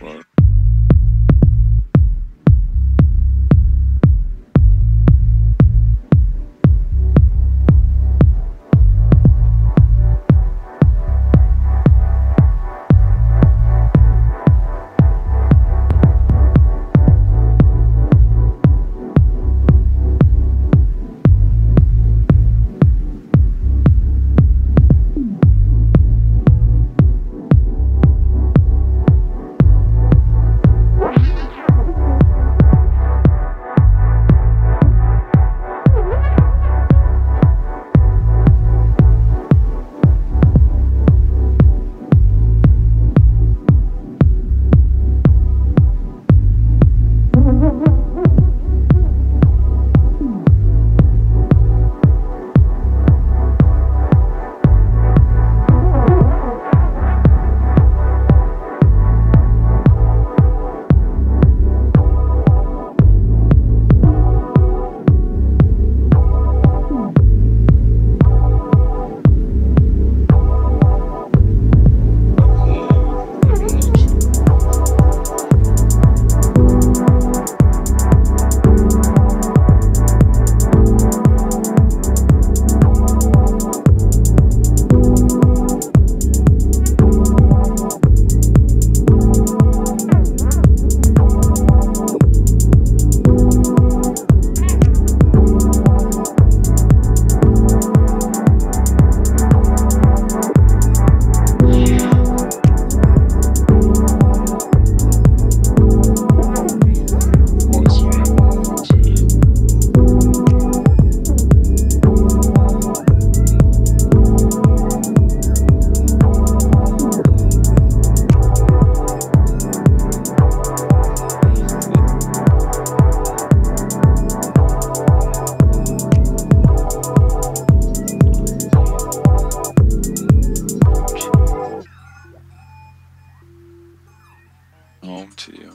Right. Home to you.